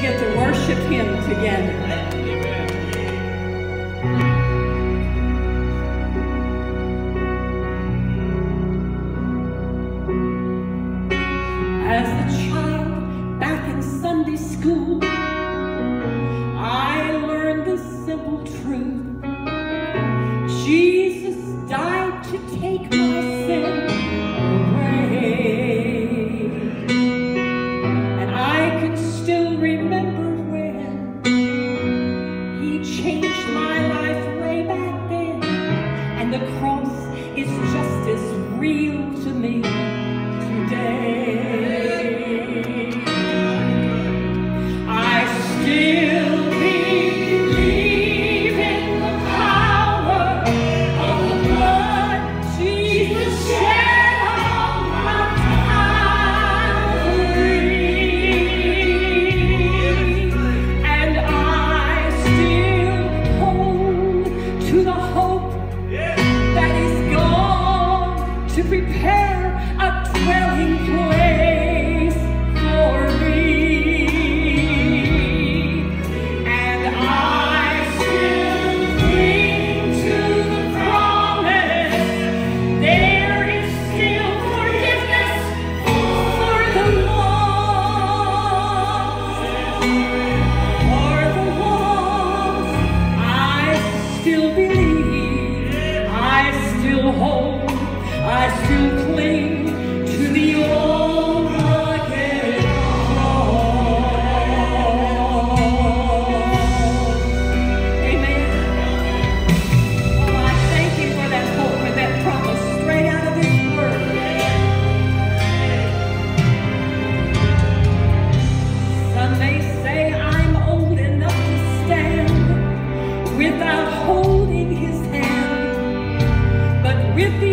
get to worship him together. As a child back in Sunday school, que